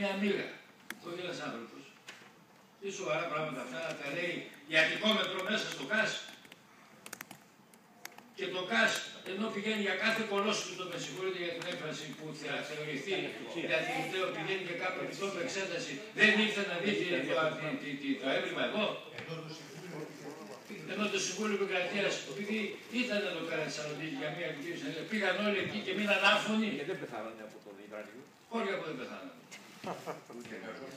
μια μοίρα. Το ένας άνθρωπος. Τι σοβαρά πράγματα αυτά να τα λέει για μέτρο μέσα στο ΚΑΣ. Και το ΚΑΣ ενώ πηγαίνει για κάθε κολόσυμπτο, με συγχωρείτε για την έκφραση που θα θεωρηθεί γιατί το πηγαίνει για κάποιο επιτόπου εξέταση, δεν ήρθε να δει το έβλημα εδώ. Ενώ το Συμβούλιο Επικρατεία, επειδή ήταν εδώ πέρα στη Θεσσαλονίκη για μια αντικείμενη συνέντευξη, πήγαν όλοι εκεί και μείναν άφωνοι. Και δεν πεθάνανε από το υδραλικό. Όχι από δεν πεθάνανε. okay.